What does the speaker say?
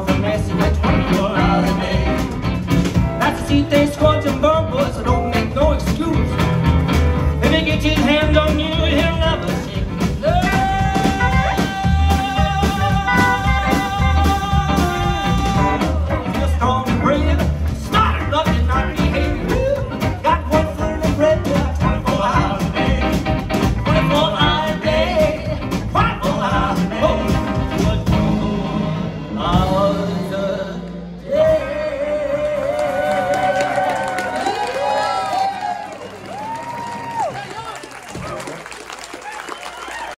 was a mess.